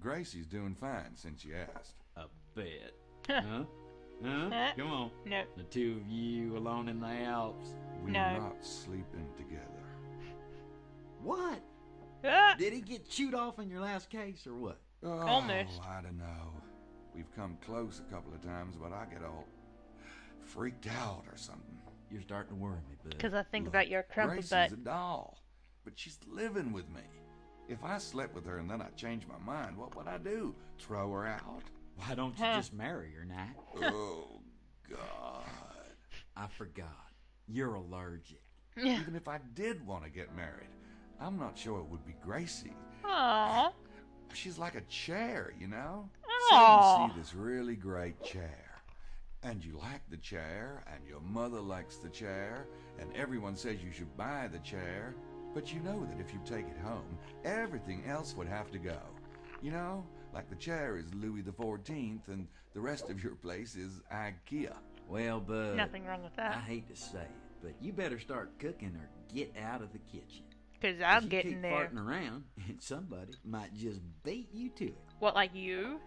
Gracie's doing fine since you asked. A bet. huh? Huh? Huh? Come on. No. The two of you alone in the Alps. We're No. not sleeping together. What? Ah! Did he get chewed off in your last case or what? Oh, Almost. I don't know. We've come close a couple of times, but I get all freaked out or something. You're starting to worry me, bud. Because I think Look, about your crumpy Gracie's butt. a doll, but she's living with me. If I slept with her and then I changed my mind, what would I do? Throw her out? Why don't you just marry her, Nat? oh, God. I forgot. You're allergic. Yeah. Even if I did want to get married, I'm not sure it would be Gracie. Aww. She's like a chair, you know? Aw. Say you see this really great chair, and you like the chair, and your mother likes the chair, and everyone says you should buy the chair, but you know that if you take it home, everything else would have to go. You know, like the chair is Louis the Fourteenth, and the rest of your place is IKEA. Well, bud. Nothing wrong with that. I hate to say it, but you better start cooking or get out of the kitchen. Because I'll you get keep there. farting around, and somebody might just beat you to it. What, like you?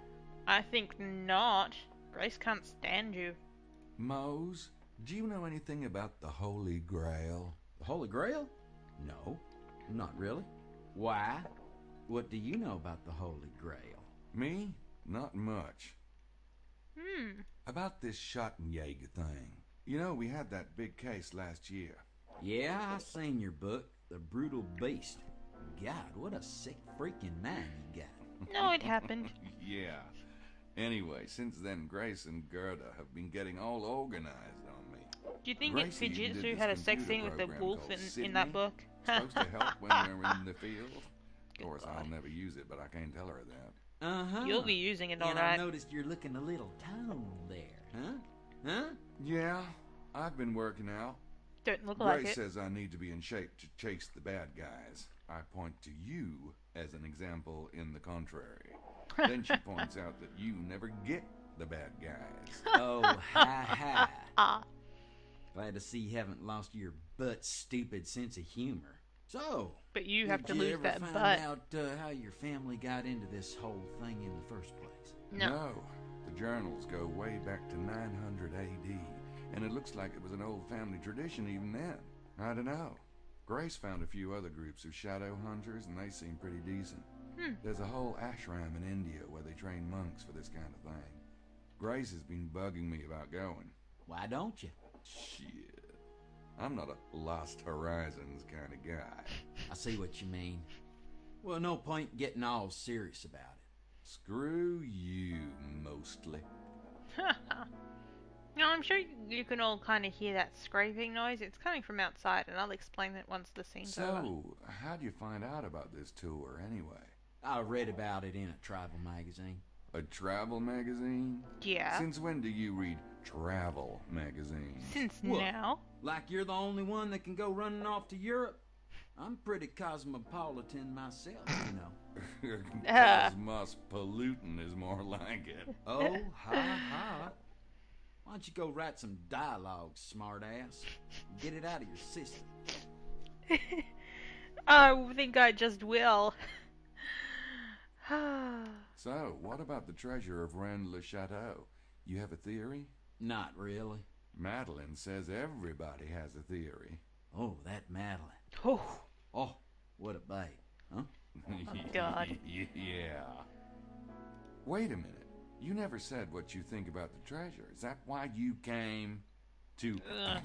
I think not. Grace can't stand you. Mose, do you know anything about the Holy Grail? The Holy Grail? No, not really. Why? What do you know about the Holy Grail? Me? Not much. Hmm. About this Schattenjäger thing. You know, we had that big case last year. Yeah, I seen your book, The Brutal Beast. God, what a sick freaking mind you got. No, it happened. yeah. Anyway, since then, Grace and Gerda have been getting all organized on me. Do you think in Gracie even Fujitsu this had a sex scene with the wolf called in, in that book? Supposed to help when we're in the field. Of Good course, I'll never use it, but I can't tell her that. Uh huh. You'll be using it, And I alright. noticed you're looking a little toned there, huh? Huh? Yeah, I've been working out. Don't look like Grace it. says I need to be in shape to chase the bad guys. I point to you as an example in the contrary. then she points out that you never get the bad guys. Oh, ha hi. Glad to see you haven't lost your butt stupid sense of humor. So, But you have did to you lose ever that find butt. out uh, how your family got into this whole thing in the first place? No. No. The journals go way back to 900 AD, and it looks like it was an old family tradition even then. I don't know. Grace found a few other groups of shadow hunters, and they seem pretty decent. Hmm. There's a whole ashram in India where they train monks for this kind of thing. Grace has been bugging me about going. Why don't you? Shit. I'm not a Lost Horizons kind of guy. I see what you mean. Well, no point getting all serious about it. Screw you, mostly. no, I'm sure you, you can all kind of hear that scraping noise. It's coming from outside, and I'll explain that once the scene's over. So, how'd you find out about this tour anyway? I read about it in a travel magazine. A travel magazine? Yeah. Since when do you read travel magazines? Since What? now. Like you're the only one that can go running off to Europe? I'm pretty cosmopolitan myself, you know. Cosmopolitan is more like it. Oh, ha ha. Why don't you go write some dialogue, smartass? Get it out of your system. I think I just will. So, what about the treasure of Rennes le Chateau? You have a theory? Not really. Madeline says everybody has a theory. Oh, that Madeline. oh, Oh, what a babe, huh? Oh, God. yeah. Wait a minute. You never said what you think about the treasure. Is that why you came to Ugh.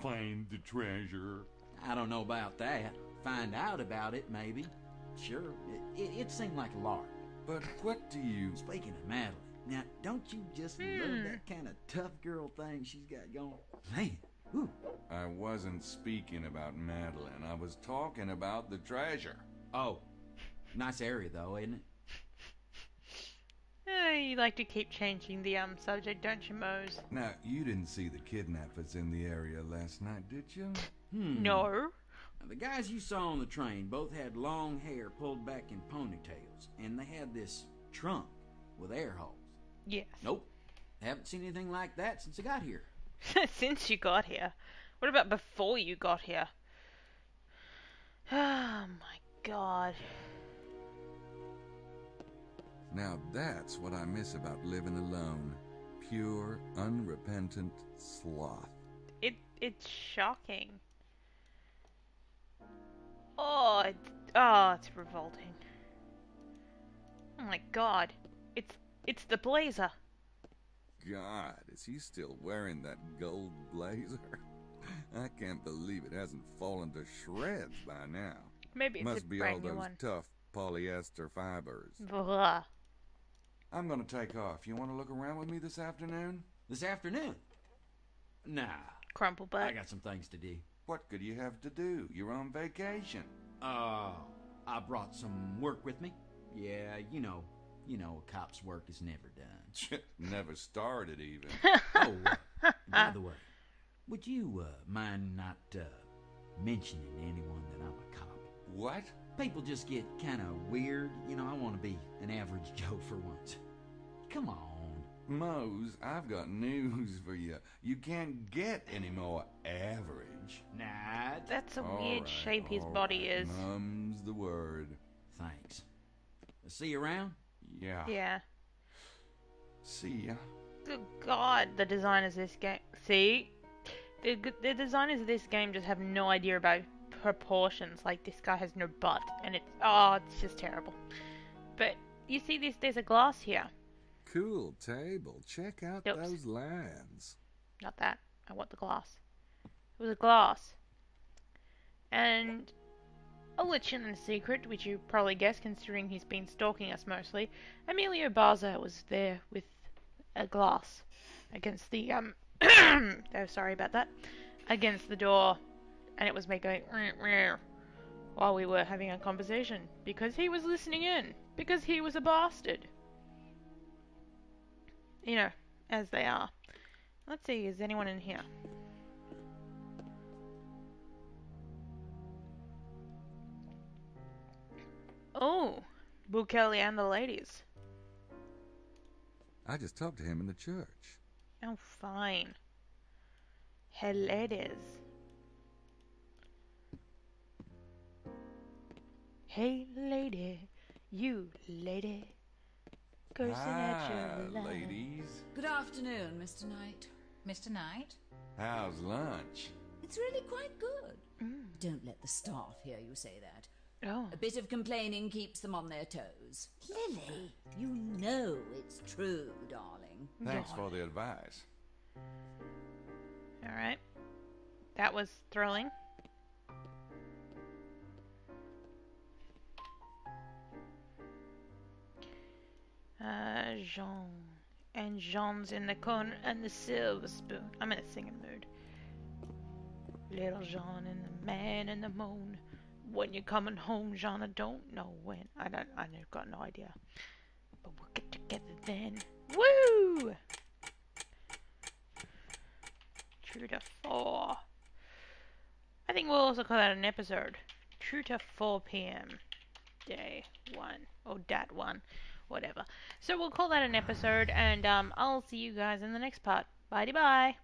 find the treasure? I don't know about that. Find out about it, maybe. Sure, it, it, it seemed like a lark. But what do you. Speaking of Madeline, now don't you just love Hmm. that kind of tough girl thing she's got going? Man, ooh, I wasn't speaking about Madeline. I was talking about the treasure. oh, nice area though, isn't it? Eh, you like to keep changing the um subject, don't you, Mose? Now, you didn't see the kidnappers in the area last night, did you? Hmm. No. Now, the guys you saw on the train both had long hair pulled back in ponytails, and they had this trunk with air holes. Yes. Nope, haven't seen anything like that since I got here. Since you got here. What about before you got here? Oh my god. Now that's what I miss about living alone. Pure, unrepentant sloth. It it's shocking. Oh, it's, oh, it's revolting. Oh my god, it's it's the blazer. God, is he still wearing that gold blazer? I can't believe it hasn't fallen to shreds by now. Maybe it's Must a be all new those one. tough polyester fibers. Blah. I'm gonna take off. You want to look around with me this afternoon? This afternoon? Nah, Crumple butt. I got some things to do. What could you have to do? You're on vacation. Oh, I brought some work with me. Yeah, you know, you know, a cop's work is never done. Never started even. oh, uh, by the way, would you uh, mind not uh, mentioning to anyone that I'm a cop? what? People just get kind of weird. You know, I want to be an average Joe for once. Come on. Mose, I've got news for you. You can't get any more average. Nah, That's a All weird right, shape his all body right. is. Mum's the word. thanks. See you around? Yeah. Yeah. See ya. Good God, the designers of this game. See, the the designers of this game just have no idea about proportions. Like this guy has no butt, and it's oh, it's just terrible. But you see, this there's a glass here. Cool table. Check out Oops. those lines. Not that. I want the glass. It was a glass. And a secret, which you probably guessed considering he's been stalking us mostly. Emilio Barza was there with a glass against the um oh sorry about that. Against the door and it was me going while we were having a conversation because he was listening in because he was a bastard. You know, as they are. Let's see, is anyone in here? Oh, Buchelli and the ladies. I just talked to him in the church. Oh, fine. Hey, ladies. Hey, lady. You, lady. Cursing at Hi, your life. ladies. Good afternoon, Mr. Knight. Mr. Knight? How's lunch? It's really quite good. Mm. Don't let the staff hear you say that. Oh, A bit of complaining keeps them on their toes. Lily, you know it's true, darling. Thanks God. for the advice. alright. That was thrilling. Uh, Jean. And Jean's in the corner and the silver spoon. I'm in a singing mood. Little Jean and the man in the moon. When you're coming home, Jean, I don't know when. I don't. I have got no idea. But we'll get together then. Woo! True to four. I think we'll also call that an episode. True to 4 p.m. Day one or dat one, whatever. So we'll call that an episode, and um, I'll see you guys in the next part. Bye bye.